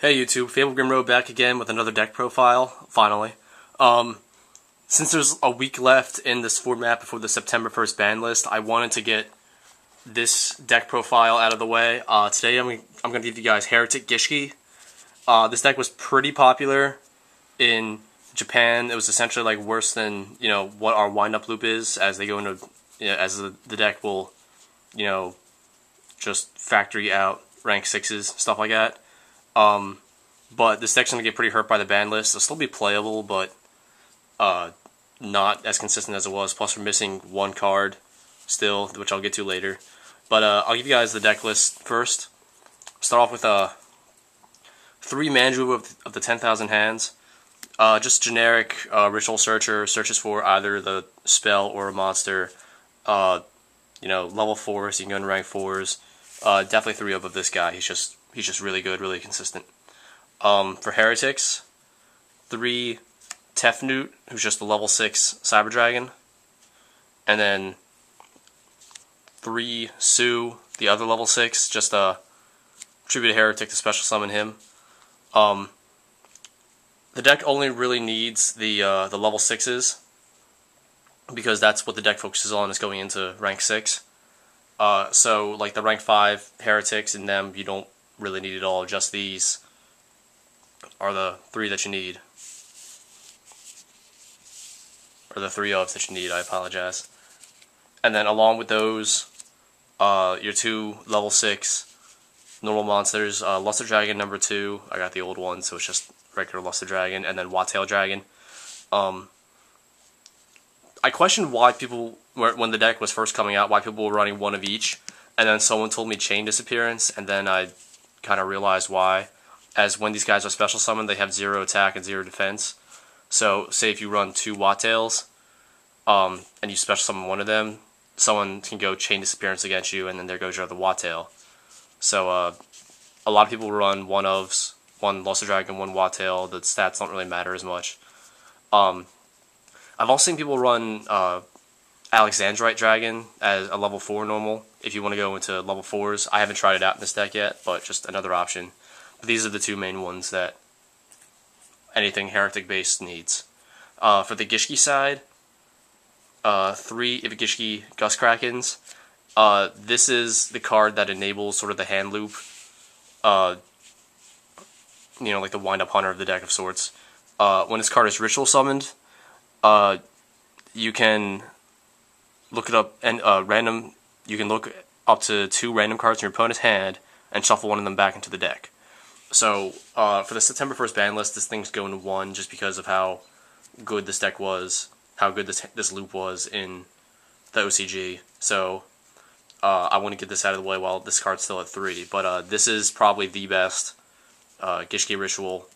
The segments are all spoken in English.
Hey YouTube, Fable Grimroad back again with another deck profile, finally. Um, since there's a week left in this format before the September 1st ban list, I wanted to get this deck profile out of the way. Uh, today I'm, I'm going to give you guys Hieratic Gishki. Uh, this deck was pretty popular in Japan. It was essentially like worse than, you know, what our wind-up loop is as they go into, you know, as the, the deck will, you know, just factory out rank 6s, stuff like that. Um, but this deck's going to get pretty hurt by the ban list. It'll still be playable, but uh, not as consistent as it was. Plus, we're missing one card still, which I'll get to later. But uh, I'll give you guys the deck list first. Start off with uh, three Manju of, of the 10,000 hands. Uh, just generic uh, Ritual Searcher searches for either the spell or a monster. Uh, you know, level 4s, you can go in rank 4s. Uh, definitely three of of this guy. He's just he's just really good, really consistent. Um, for Hieratics, three Tefnuit, who's just a level 6 Cyber Dragon. And then three Su, the other level 6, just a Tribute Hieratic to special summon him. Um, the deck only really needs the uh, the level 6s, because that's what the deck focuses on is going into rank 6. Uh, so, like the rank 5 Hieratics and them, you don't really need it all. Just these are the three that you need. Or the three ofs that you need, I apologize. And then along with those, uh, your two level 6 normal monsters, uh, Luster Dragon number 2, I got the old one, so it's just regular Luster Dragon, and then Wattail Dragon. Um, I questioned why people, when the deck was first coming out, why people were running one of each, and then someone told me Chain Disappearance, and then I kind of realize why. As when these guys are special summoned, they have zero attack and zero defense. So, say if you run two Wattails, um, and you special summon one of them, someone can go Chain Disappearance against you, and then there goes your other Wattail. So, uh, a lot of people run one ofs, one Luster Dragon, one Wattail. The stats don't really matter as much. Um, I've also seen people run uh, Alexandrite Dragon as a level 4 normal if you want to go into level 4s. I haven't tried it out in this deck yet, but just another option. But these are the two main ones that anything Hieratic based needs. Uh, for the Gishki side, uh, three Evigishki Gust Krakens. Uh, this is the card that enables sort of the hand loop. Uh, you know, like the wind up hunter of the deck of sorts. Uh, when this card is ritual summoned, uh, you can look it up and uh, random. You can look up to two random cards in your opponent's hand and shuffle one of them back into the deck. So uh, for the September 1st ban list, this thing's going to one just because of how good this deck was, how good this this loop was in the OCG. So uh, I want to get this out of the way while this card's still at three. But uh, this is probably the best uh, Gishki Ritual.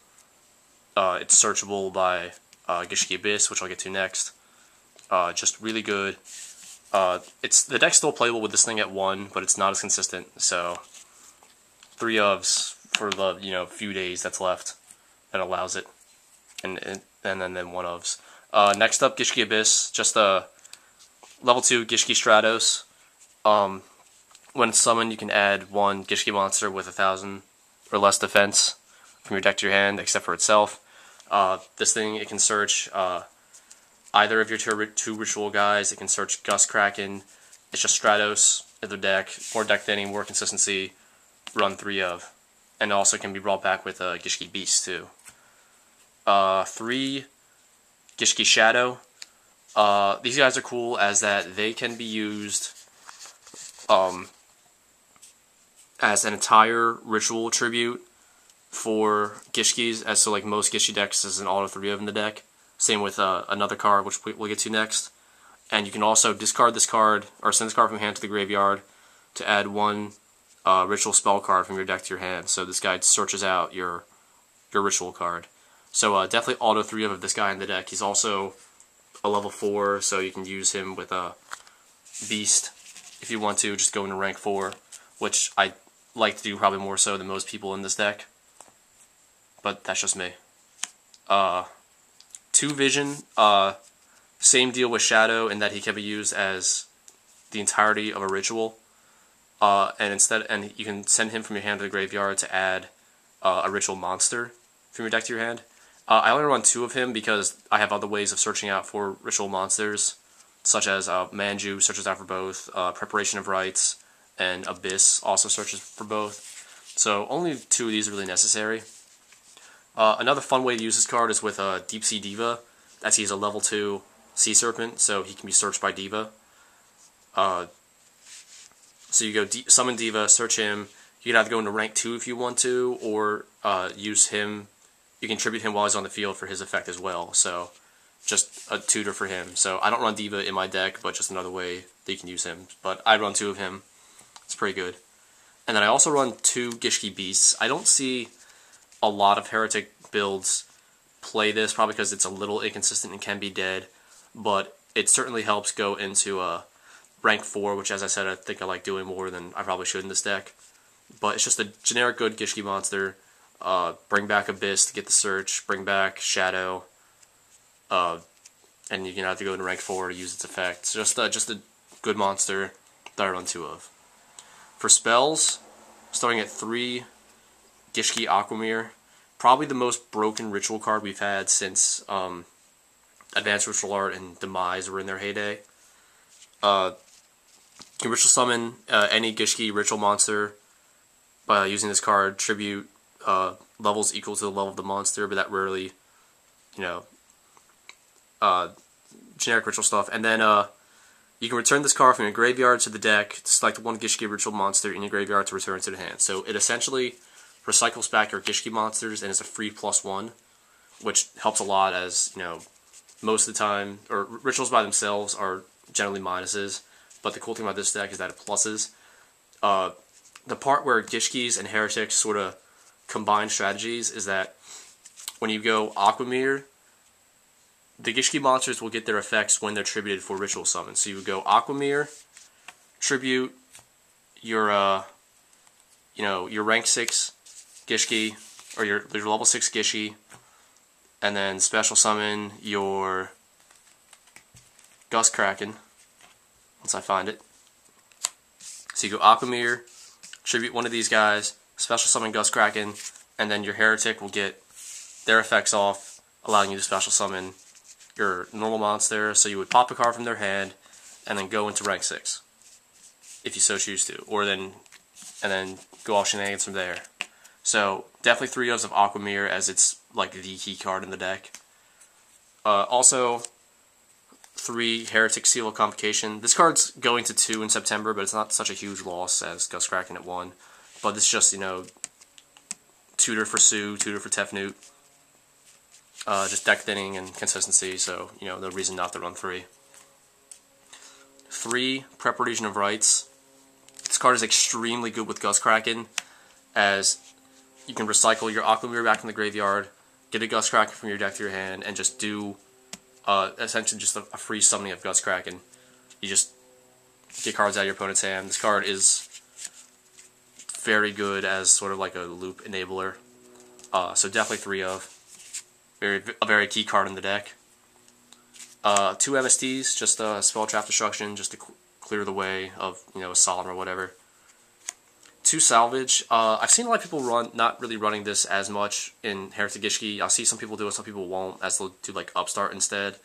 Uh, it's searchable by uh, Gishki Abyss, which I'll get to next. Uh, just really good. Uh, it's the deck's still playable with this thing at one, but it's not as consistent. So three ofs for the you know few days that's left that allows it, and and, and then then one ofs. Uh, next up, Gishki Abyss, just a level two Gishki Stratos. Um, when summoned, you can add one Gishki monster with a thousand or less defense from your deck to your hand, except for itself. Uh, this thing, it can search uh, either of your two, two ritual guys. It can search Gust Kraken. It's just Stratos in the deck, more deck thinning, more consistency. Run three of, and also can be brought back with a Gishki Beast too. Uh, three Gishki Shadow. Uh, these guys are cool as that they can be used um, as an entire ritual tribute for Gishkis, as so like most Gishki decks is an auto three of in the deck. Same with uh, another card, which we'll get to next. And you can also discard this card, or send this card from hand to the graveyard to add one uh, ritual spell card from your deck to your hand. So this guy searches out your your ritual card. So uh, definitely auto three of this guy in the deck. He's also a level four, so you can use him with a beast if you want to. Just go into rank four, which I like to do probably more so than most people in this deck. But that's just me. Uh, two vision. Uh, same deal with Shadow in that he can be used as the entirety of a ritual. Uh, and instead, and you can send him from your hand to the graveyard to add uh, a ritual monster from your deck to your hand. Uh, I only run two of him because I have other ways of searching out for ritual monsters, such as uh, Manju searches out for both, uh, Preparation of Rites, and Abyss also searches for both. So only two of these are really necessary. Uh, another fun way to use this card is with uh, Deep Sea Diva, as he's a level 2 Sea Serpent, so he can be searched by Diva. Uh, so you go D summon Diva, search him. You can either go into rank 2 if you want to, or uh, use him. You can tribute him while he's on the field for his effect as well. So just a tutor for him. So I don't run Diva in my deck, but just another way that you can use him. But I run two of him. It's pretty good. And then I also run two Gishki Beasts. I don't see a lot of Hieratic builds play this, probably because it's a little inconsistent and can be dead, but it certainly helps go into uh, rank 4, which as I said, I think I like doing more than I probably should in this deck. But it's just a generic good Gishki monster. Uh, bring back Abyss to get the search, bring back Shadow, uh, and you can have to go into rank 4 to use its effects. Just, uh, just a good monster that I run two of. For spells, starting at 3, Gishki Aquamirror. Probably the most broken ritual card we've had since um, Advanced Ritual Art and Demise were in their heyday. Uh, you can ritual summon uh, any Gishki ritual monster by using this card. Tribute uh, levels equal to the level of the monster, but that rarely, you know, uh, generic ritual stuff. And then uh, you can return this card from your graveyard to the deck, select one Gishki ritual monster in your graveyard to return to the hand. So it essentially recycles back your Gishki monsters and is a free plus one, which helps a lot as, you know, most of the time, or rituals by themselves are generally minuses, but the cool thing about this deck is that it pluses. Uh, the part where Gishkis and Hieratics sort of combine strategies is that when you go Aquamir, the Gishki monsters will get their effects when they're tributed for ritual summons. So you would go Aquamir, tribute your, uh, you know, your rank 6 Gishki, or your, your level 6 Gishki, and then special summon your Gust Kraken, once I find it. So you go Aquamirror, tribute one of these guys, special summon Gust Kraken, and then your Hieratic will get their effects off, allowing you to special summon your normal monster, so you would pop a card from their hand, and then go into rank 6, if you so choose to, or then, and then go off shenanigans from there. So, definitely 3 of Aquamir as it's, like, the key card in the deck. Uh, also, 3 Hieratic Seal of Convocation. This card's going to 2 in September, but it's not such a huge loss as Gust Kraken at 1. But it's just, you know, tutor for Su, tutor for Tefnuit. Uh, just deck thinning and consistency, so, you know, no reason not to run three. Three, Preparation of Rites. This card is extremely good with Gust Kraken, as you can recycle your Aquamirror back in the graveyard, get a Gust Kraken from your deck to your hand, and just do, uh, essentially just a, a free summoning of Gust Kraken. You just get cards out of your opponent's hand. This card is very good as sort of like a loop enabler. Uh, so definitely three of. Very, a very key card in the deck. Uh, two MSTs, just a spell trap destruction, just to cl clear the way of you know a solemn or whatever. Two salvage. Uh, I've seen a lot of people run, not really running this as much in Hieratic Gishki. I'll see some people do it, some people won't, as they'll do like Upstart instead.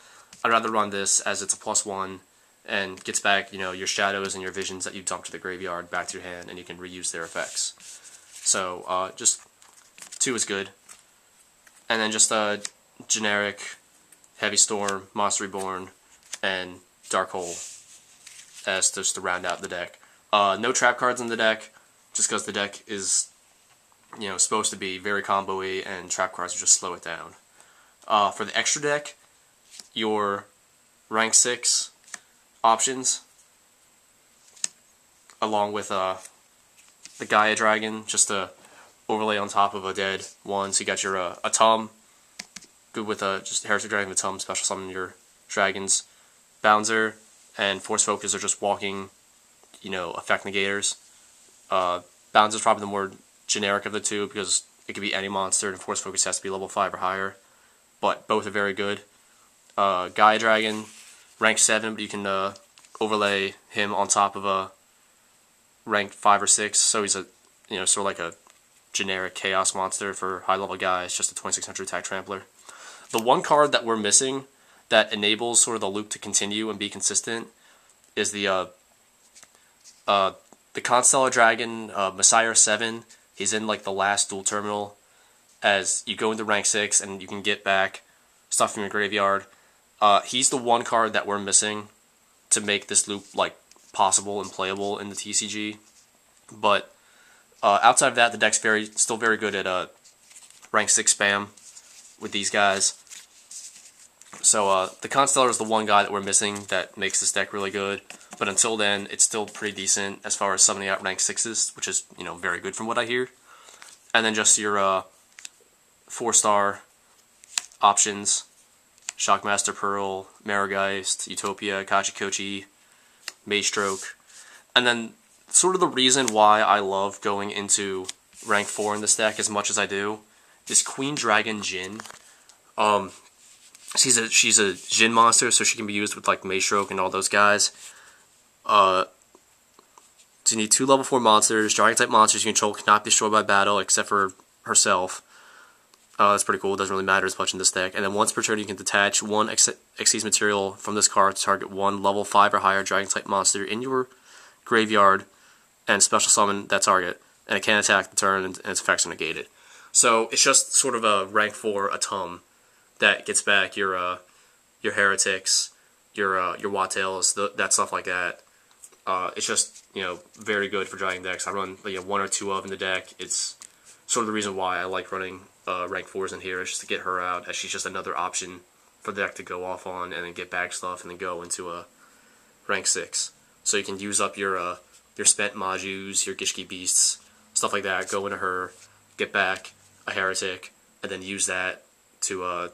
I'd rather run this as it's a plus one and gets back you know your shadows and your visions that you dumped to the graveyard back to your hand, and you can reuse their effects. So uh, just two is good and then just a generic Heavy Storm, Monster Reborn, and Dark Hole as just to round out the deck. Uh, no trap cards in the deck, just because the deck is, you know, supposed to be very combo-y, and trap cards just slow it down. Uh, for the extra deck, your rank 6 options, along with uh, the Gaia Dragon, just to overlay on top of a dead one. So you got your uh, Atum, good with uh, just Hieratic Dragon the Atum, special summon your dragons. Bounzer and Force Focus are just walking, you know, effect negators. Uh, Bounzer is probably the more generic of the two because it could be any monster and Force Focus has to be level 5 or higher. But both are very good. Uh, Gaia Dragon, rank 7, but you can uh, overlay him on top of a rank 5 or 6, so he's a, you know, sort of like a generic Chaos Monster for high level guys, just a 2600 attack trampler. The one card that we're missing that enables sort of the loop to continue and be consistent is the uh, uh, the Constellar Dragon uh, Messiah 7. He's in like the last Duel Terminal as you go into rank 6 and you can get back stuff from your graveyard. Uh, he's the one card that we're missing to make this loop like possible and playable in the TCG. But uh, outside of that, the deck's very still very good at uh, rank 6 spam with these guys. So uh, the Constellar is the one guy that we're missing that makes this deck really good. But until then, it's still pretty decent as far as summoning out rank 6s, which is, you know, very good from what I hear. And then just your uh, 4-star options. Shockmaster Pearl, Merrowgeist, Utopia, Kachikochi, Maestroke. And then sort of the reason why I love going into rank 4 in this deck as much as I do is Queen Dragun Djinn. Um, she's a she's a Djinn monster, so she can be used with like Maestroke and all those guys. Uh, so you need two level 4 monsters. Dragon type monsters you control cannot be destroyed by battle except for herself. Uh, that's pretty cool. It doesn't really matter as much in this deck. And then once per turn, you can detach one Xyz material from this card to target one level 5 or higher Dragon type monster in your graveyard and special summon that target. And it can attack the turn and, its effects are negated. So it's just sort of a rank 4 Atum that gets back your uh, your hieratics, your uh, your Wattails, that stuff like that. Uh, it's just you know very good for dragon decks. I run you know, one or two of in the deck. It's sort of the reason why I like running uh, rank fours in here is just to get her out, as she's just another option for the deck to go off on and then get back stuff and then go into a rank six. So you can use up your uh, your spent Majus, your Gishki Beasts, stuff like that. Go into her, get back a hieratic, and then use that to uh,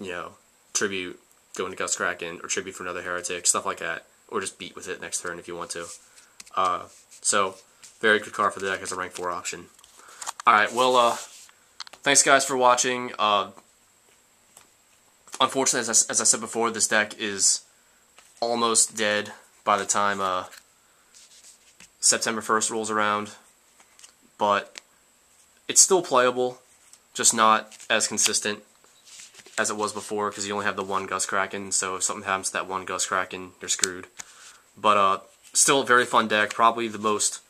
you know, tribute, go into Gust Kraken, or tribute for another hieratic, stuff like that. Or just beat with it next turn if you want to. Uh, so, very good card for the deck as a rank 4 option. Alright, well, uh, thanks guys for watching. Uh, unfortunately, as I, as I said before, this deck is almost dead by the time uh, September 1st rolls around. But it's still playable, just not as consistent as it was before because you only have the one Gust Kraken, so if something happens to that one Gust Kraken, you're screwed. But uh, still a very fun deck. Probably the most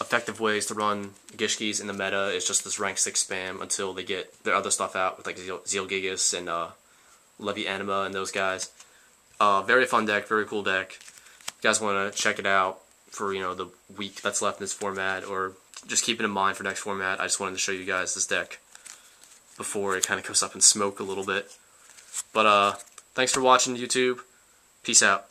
effective ways to run Gishkis in the meta is just this rank 6 spam until they get their other stuff out with like Zielgigas and uh, Levianima and those guys. Uh, very fun deck, very cool deck. If you guys want to check it out for you know the week that's left in this format or just keep it in mind for next format, I just wanted to show you guys this deck before it kind of goes up in smoke a little bit. But uh, thanks for watching YouTube. Peace out.